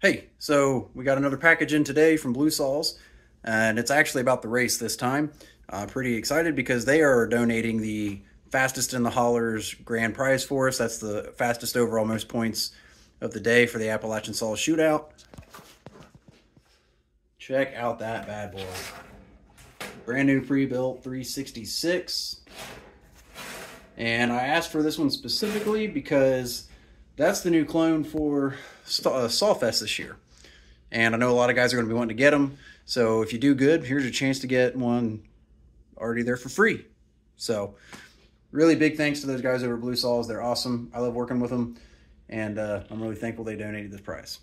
Hey, so we got another package in today from Blue Saws, and it's actually about the race this time. Uh, pretty excited because they are donating the fastest in the hollers grand prize for us. That's the fastest overall most points of the day for the Appalachian Saws Shootout. Check out that bad boy. Brand new pre-built 366. And I asked for this one specifically because that's the new clone for uh, Sawfest this year. And I know a lot of guys are going to be wanting to get them. So if you do good, here's your chance to get one already there for free. So really big thanks to those guys over Blue Saws. They're awesome. I love working with them. And uh, I'm really thankful they donated this prize.